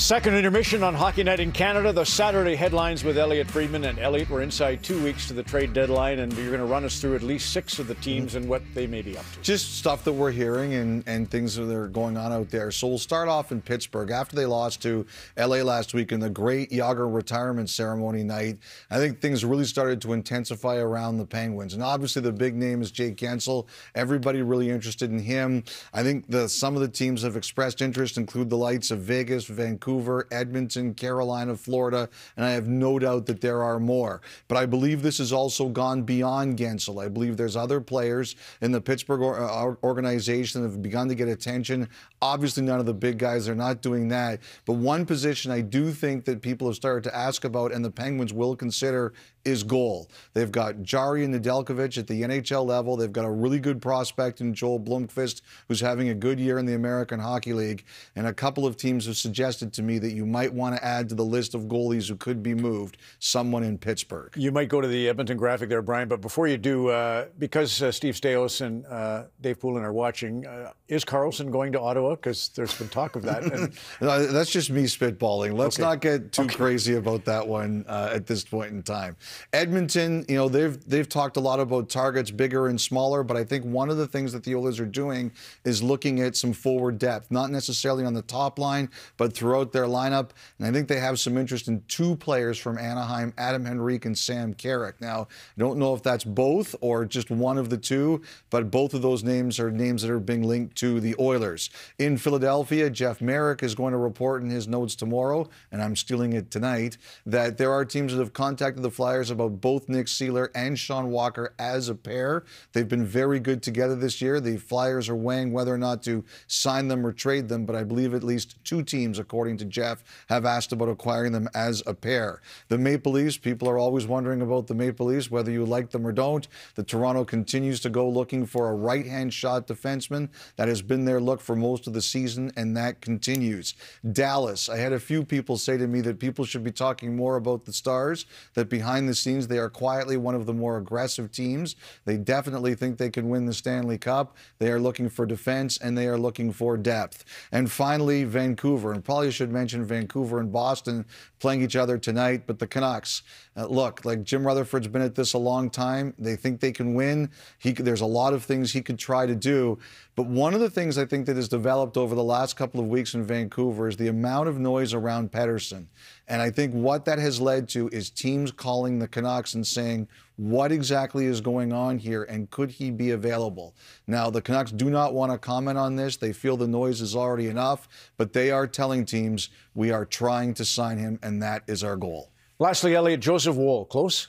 Second intermission on Hockey Night in Canada. The Saturday headlines with Elliotte Friedman. And Elliotte, we're inside two weeks to the trade deadline, and you're going to run us through at least six of the teams and what they may be up to. Just stuff that we're hearing and, and things that are going on out there. So we'll start off in Pittsburgh. After they lost to LA last week in the great Jagr retirement ceremony night, I think things really started to intensify around the Penguins. And obviously, the big name is Jake Guentzel. Everybody really interested in him. I think the some of the teams have expressed interest, include the lights of Vegas, Vancouver. Vancouver, Edmonton, Carolina, Florida, and I have no doubt that there are more. But I believe this has also gone beyond Guentzel. I believe there's other players in the Pittsburgh uh, organization that have begun to get attention. Obviously, none of the big guys are not doing that. But one position I do think that people have started to ask about, and the Penguins will consider, is goal. They've got Jarry and Nedeljkovic at the NHL level. They've got a really good prospect in Joel Blomqvist, who's having a good year in the American Hockey League. And a couple of teams have suggested to me that you might want to add to the list of goalies who could be moved someone in Pittsburgh. You might go to the Edmonton Graphic there, Brian. But before you do, uh, because uh, Steve Staios and uh, Dave Poulin are watching, uh, is Karlsson going to Ottawa? Because there's been talk of that. And... no, that's just me spitballing. Let's okay. not get too okay. crazy about that one uh, at this point in time. Edmonton, you know, they've they've talked a lot about targets bigger and smaller, but I think one of the things that the Oilers are doing is looking at some forward depth, not necessarily on the top line, but throughout their lineup. And I think they have some interest in two players from Anaheim, Adam Henrique and Sam Carrick. Now, I don't know if that's both or just one of the two, but both of those names are names that are being linked to the Oilers. In Philadelphia, Jeff Marek is going to report in his notes tomorrow, and I'm stealing it tonight, that there are teams that have contacted the Flyers about both Nick Seeler and Sean Walker as a pair. They've been very good together this year. The Flyers are weighing whether or not to sign them or trade them, but I believe at least two teams, according to Jeff, have asked about acquiring them as a pair. The Maple Leafs, people are always wondering about the Maple Leafs, whether you like them or don't. The Toronto continues to go looking for a right hand shot defenseman. That has been their look for most of the season, and that continues. Dallas, I had a few people say to me that people should be talking more about the Stars, that behind the scenes they are quietly one of the more aggressive teams. They definitely think they can win the Stanley Cup. They are looking for defense and they are looking for depth. And finally, Vancouver, and probably should mention Vancouver and Boston playing each other tonight, but the Canucks. Uh, look, like Jim Rutherford's been at this a long time. They think they can win. He, there's a lot of things he could try to do. But one of the things I think that has developed over the last couple of weeks in Vancouver is the amount of noise around Pettersson. And I think what that has led to is teams calling the Canucks and saying, what exactly is going on here and could he be available? Now, the Canucks do not want to comment on this. They feel the noise is already enough, but they are telling teams we are trying to sign him, and that is our goal. Lastly, Elliotte, Joseph Woll, close?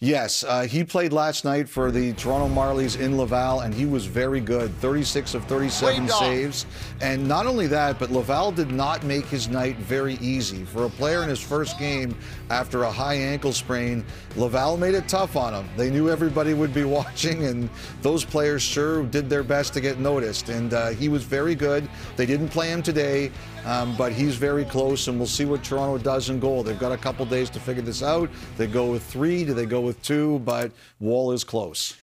Yes, uh, he played last night for the Toronto Marlies in Laval, and he was very good 36 of 37 saves. And not only that, but Laval did not make his night very easy. For a player in his first game after a high ankle sprain, Laval made it tough on him. They knew everybody would be watching, and those players sure did their best to get noticed. And uh, he was very good. They didn't play him today, um, but he's very close, and we'll see what Toronto does in goal. They've got a couple days to figure this out. They go with three. Do they go with two? But Woll is close.